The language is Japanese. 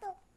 と。